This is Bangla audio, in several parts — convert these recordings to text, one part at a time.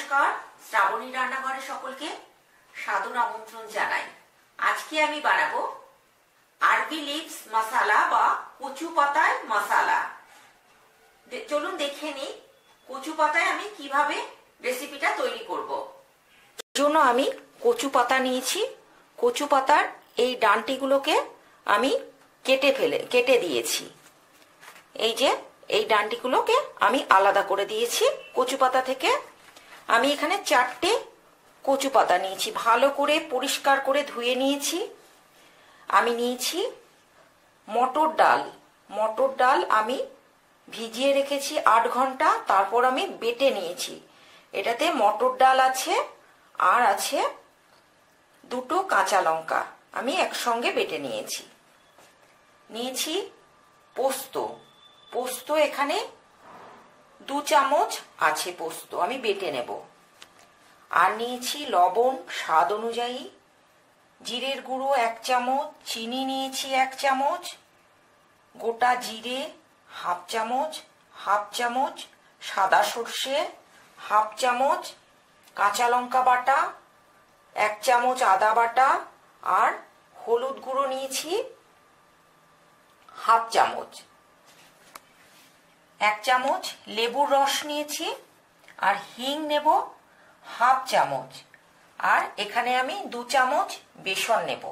নমস্কার। শ্রাবণী রান্নাঘরে সকলকে সাদর আমন্ত্রণ জানাই। আজকে আমি বানাবো আরবি লিভস মশালা বা কচু পাতায় মশালা। চলুন দেখে নিই কচু পাতায় আমি কীভাবে রেসিপিটা তৈরি করব। জন্য আমি কচু পাতা নিয়েছি। কচু পাতার এই ডান্টিগুলোকে আমি কেটে ফেলে, কেটে দিয়েছি। এই যে, এই ডান্ডিগুলোকে আমি আলাদা করে দিয়েছি কচু পাতা থেকে। আমি এখানে চারটে কচু পাতা নিয়েছি। ভালো করে পরিষ্কার করে ধুয়ে নিয়েছি। আমি নিয়েছি মটর ডাল। মটর ডাল আমি ভিজিয়ে রেখেছি আট ঘণ্টা, তারপর আমি বেটে নিয়েছি। এটাতে মটর ডাল আছে, আর আছে দুটো কাঁচা লঙ্কা। আমি একসঙ্গে বেটে নিয়েছি। নিয়েছি পোস্ত। পোস্ত এখানে দু চামচ আছে পোস্ত, আমি বেটে নেব। আর নিয়েছি লবণ, স্বাদ অনুযায়ী। জিরের গুঁড়ো এক চামচ, চিনি নিয়েছি এক চামচ, গোটা জিরে হাফ চামচ হাফ চামচ, সাদা সর্ষে হাফ চামচ, কাঁচা লঙ্কা বাটা, এক চামচ আদা বাটা, আর হলুদ গুঁড়ো নিয়েছি হাফ চামচ। এক চামচ লেবুর রস নিয়েছি, আর হিং নেব হাফ চামচ, আর এখানে আমি দু চামচ বেসন নেব।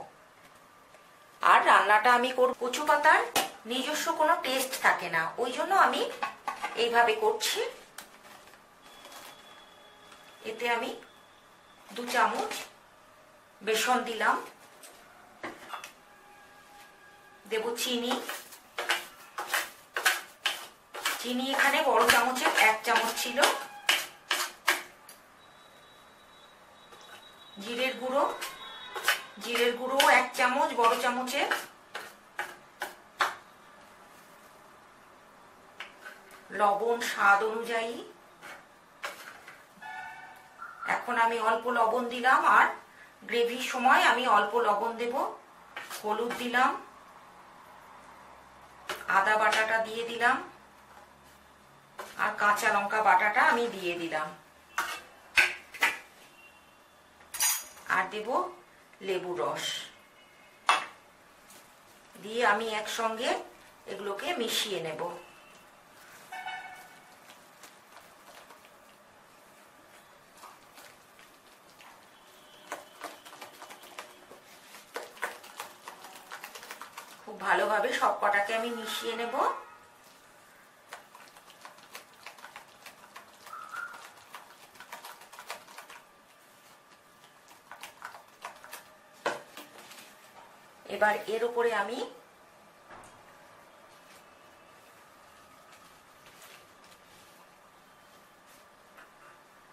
আর রান্নাটা আমি করব কচু পাতার, নিজস্ব কোনো টেস্ট থাকে না, ওই জন্য আমি এইভাবে করছি। এতে আমি দু চামচ বেসন দিলাম। দেব চিনি চিনি এখানে, বড় চামচের এক চামচ ছিল। জিরের গুঁড়ো জিরের গুঁড়ো এক চামচ, বড় চামচের। লবণ স্বাদ অনুযায়ী। এখন আমি অল্প লবণ দিলাম, আর গ্রেভির সময় আমি অল্প লবণ দেব। হলুদ দিলাম। আদা বাটাটা দিয়ে দিলাম। আর কাঁচা লঙ্কা বাটাটা আমি দিয়ে দিলাম। আর দেব লেবু রস। দিয়ে আমি একসঙ্গে এগুলোকে মিশিয়ে নেব। খুব ভালোভাবে সব কটাকে আমি মিশিয়ে নেব। এবার এর উপরে আমি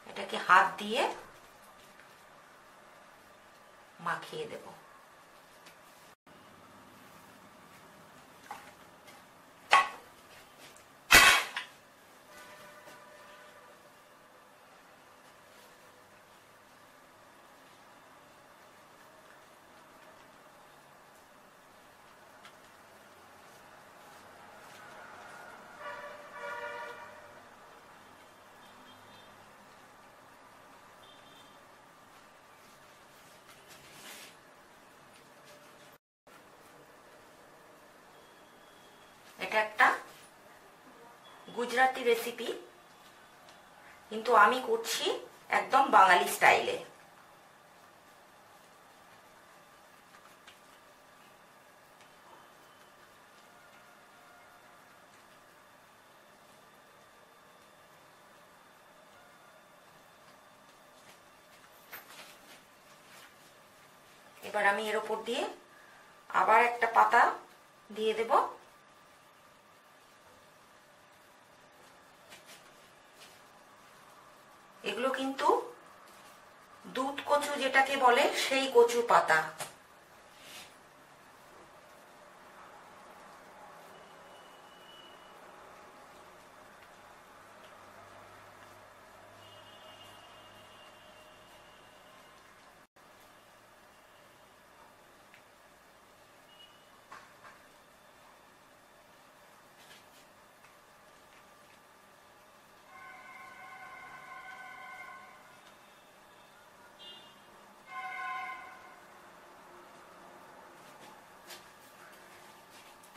এটাকে হাত দিয়ে মাখিয়ে দেব এটা একটা গুজরাটি রেসিপি কিন্তু আমি করছি একদম বাঙালি স্টাইলে এবার আমি এর ওপর দিয়ে আবার একটা পাতা দিয়ে দেব এগুলো কিন্তু দুধ কচু যেটাকে বলে সেই কচু পাতা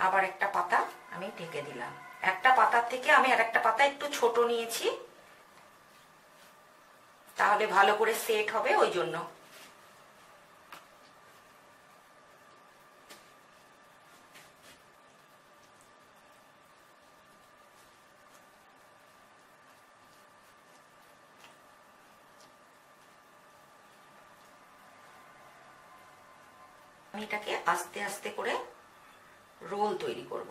আবার একটা পাতা আমি ঢেকে দিলাম। একটা পাতার থেকে আমি আর একটা পাতা একটু ছোট নিয়েছি। তাহলে ভালো করে সেট হবে ওই জন্য। আমি এটাকে আস্তে আস্তে করে রোল তৈরি করব।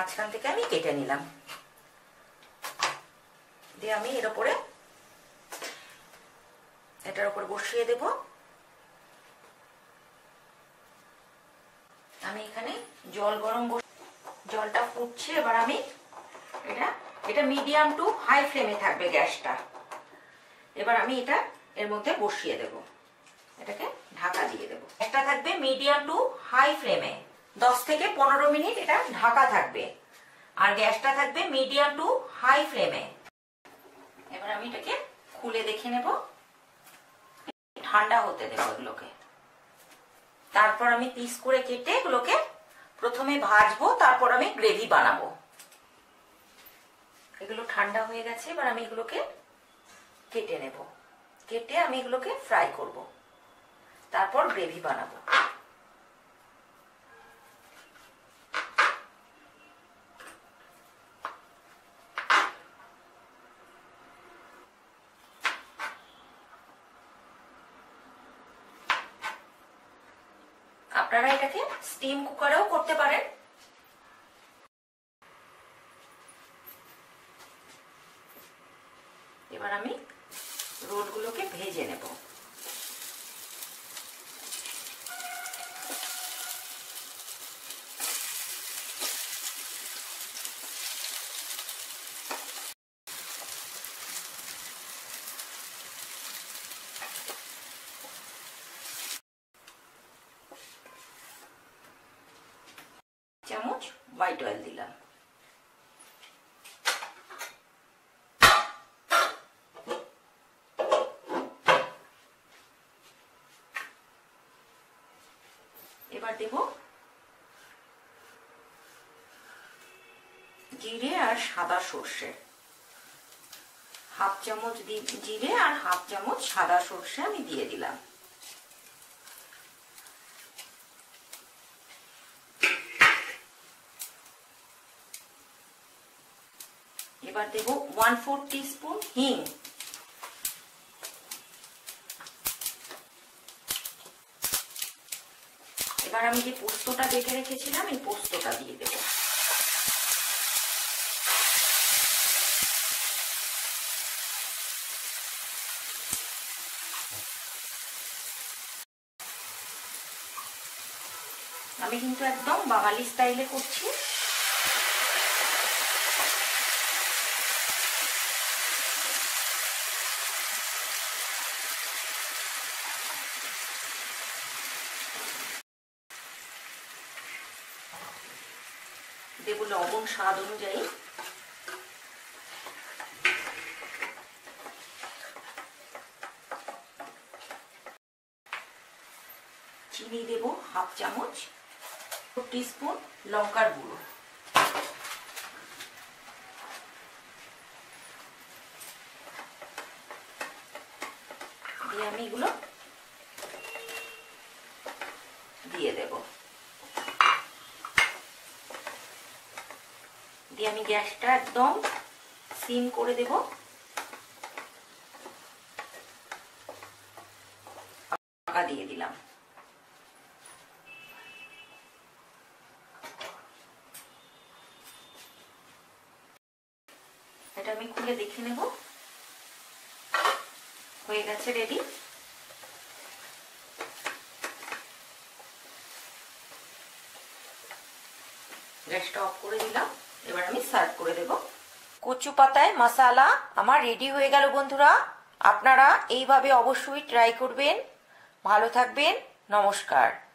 মাঝখান থেকে আমি কেটে নিলাম। দিয়ে আমি এর উপরে এটার উপর বসিয়ে দেব। আমি এখানে জল গরম জলটা ফুটছে, এবার আমি এটা এটা মিডিয়াম টু হাই ফ্লেমে থাকবে গ্যাসটা। এবার আমি এটা এর মধ্যে বসিয়ে দেব। এটাকে ঢাকা দিয়ে দেব। এটা থাকবে মিডিয়াম টু হাই ফ্লেমে দশ থেকে পনেরো মিনিট এটা ঢাকা থাকবে। আর গ্যাসটা থাকবে মিডিয়াম টু হাই ফ্লেমে। এবার আমি এটাকে খুলে দেখে নেব। ঠান্ডা হতে দেবো এগুলোকে। তারপর আমি পিস করে কেটে এগুলোকে প্রথমে ভাজবো, তারপর আমি গ্রেভি বানাবো। এগুলো ঠান্ডা হয়ে গেছে, এবার আমি এগুলোকে কেটে নেব। কেটে আমি এগুলোকে ফ্রাই করব। তারপর গ্রেভি বানাবো। আপনারা এটাকে স্টিম কুকারেও করতে পারেন। এবার আমি চামচ হোয়াইট অয়েল দিলাম। এবার দেব জিরে আর সাদা সর্ষে। হাফ চামচ জিরে আর হাফ চামচ সাদা সর্ষে আমি দিয়ে দিলাম। এবার দেব ওয়ান ফোর স্পুন হিং এবার আমি যে পোস্তটা বেটে রেখেছিলাম, এই পোস্তটা দিয়ে দেব। আমি কিন্তু একদম বাঙালি স্টাইলে করছি। দেব লবণ স্বাদ অনুযায়ী। চিনি দেব হাফ চামচ স্পুন লঙ্কার গুঁড়ো। দিয়ে আমি এগুলো দিয়ে দেব। দিয়ে আমি গ্যাসটা একদম সিম করে দেব। ঢাকা দিয়ে দিলাম। এটা আমি খুলে দেখে নেব। হয়ে গেছে রেডি গ্যাসটা অফ করে দিলাম। এবার আমি সার্ভ করে দেব। কচু পাতায় মশালা আমার রেডি হয়ে গেল বন্ধুরা। আপনারা এইভাবে অবশ্যই ট্রাই করবেন। ভালো থাকবেন। নমস্কার।